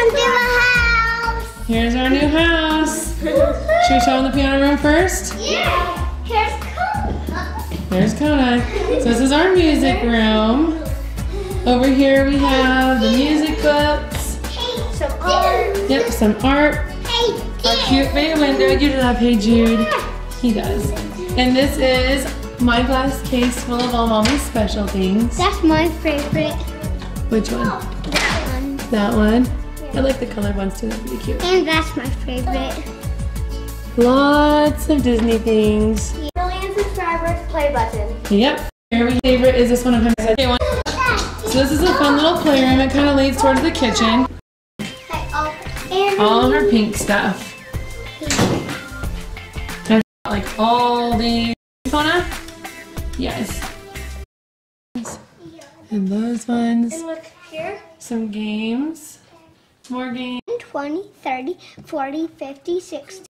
To my house. Here's our new house. Should we show them the piano room first? Yeah. Here's Coco. There's Kona. So this is our music room. Over here we have the music books. Hey, some art. Yep, some art. Hey, Our cute bay window. You have Hey Jude. He does. And this is my glass case full of all mommy's special things. That's my favorite. Which one? Oh, that one. That one. I like the colored ones too. They're pretty cute. And that's my favorite. Lots of Disney things. Million subscribers play button. Yep. Your favorite is this one of him. So this is a fun little playroom. It kind of leads towards the kitchen. All her pink stuff. And like all these. Kona? Yes. And those ones. And look here. Some games. More games. 20, 30, 40, 50, 60,